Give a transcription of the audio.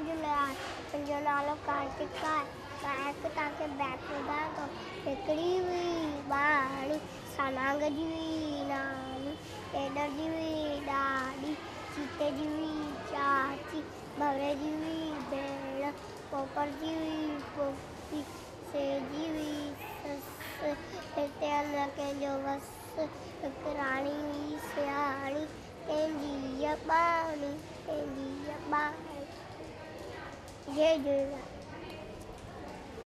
जय झूलेलाल मुंहिंजो नालो कार्तिका काइक तव्हांखे बैक ॿुधायां थो हिकिड़ी हुई ॿाड़ी सानांग जी हुई नानी टेडर जी चीते जी चाची भवरे जी हुई पोपर जी पोपी सेजी हुई ससु हिते अलाह कंहिंजो वसु हिकु राणी हुई सियाणी कंहिंजी हीअ Yeah, do that.